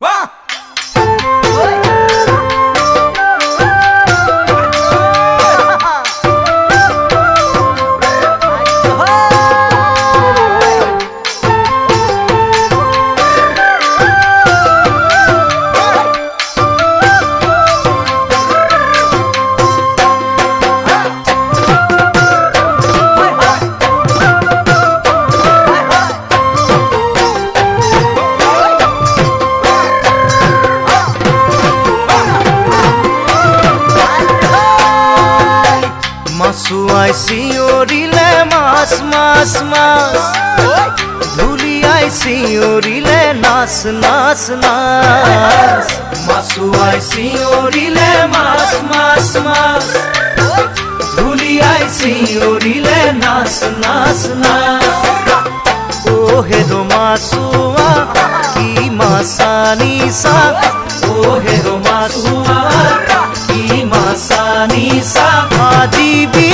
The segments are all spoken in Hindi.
Ah! आई सियोरिले मास मास मास धूली आई सियोरिले नास नास नास मासु आई सियोरिले मास मास मास धूली आई सियोरिले नास नास नास ओ हे दो मासुआ की मासानी सा ओ हे दो मासुआ की मासानी सा आजी भी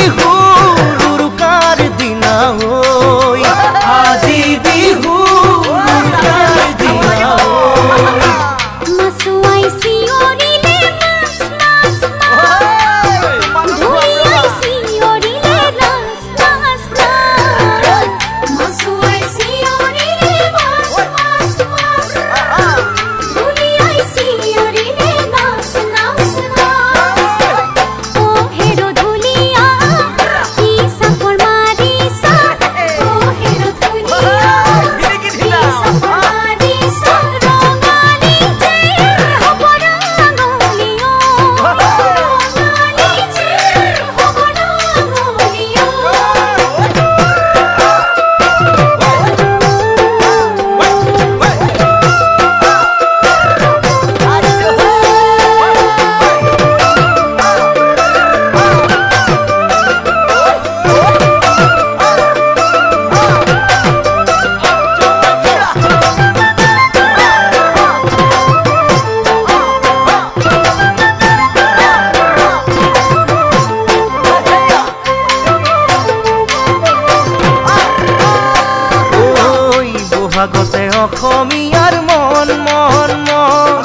বহাগতে অসমীয়াৰ মন মন মন।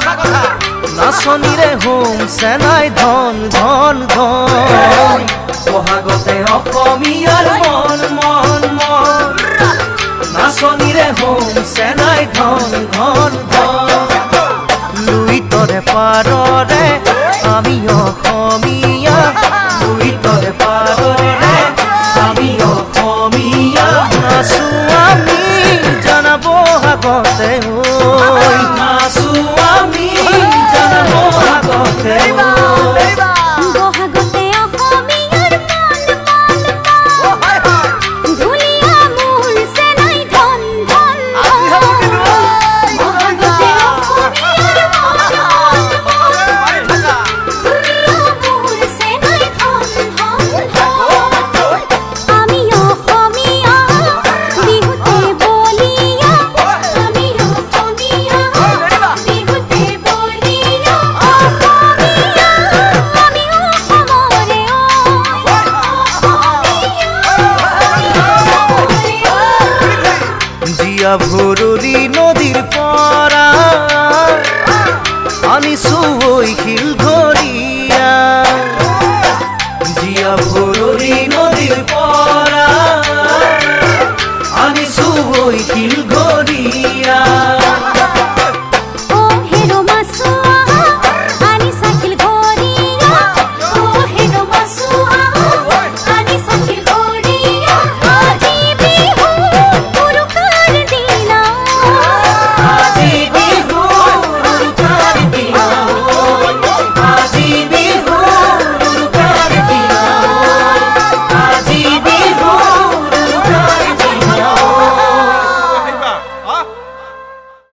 নাচনীৰে হোম চেনাই ধন ধন। ধন। বহাগতে অসমীয়াৰ মন মন। bote দিয়া ভরুরি নদীর পরা আমি সুই খিল ধরিয়া। দিয়া ভরুরি নদীর পরা আমি সুই খিল ধরিয়া।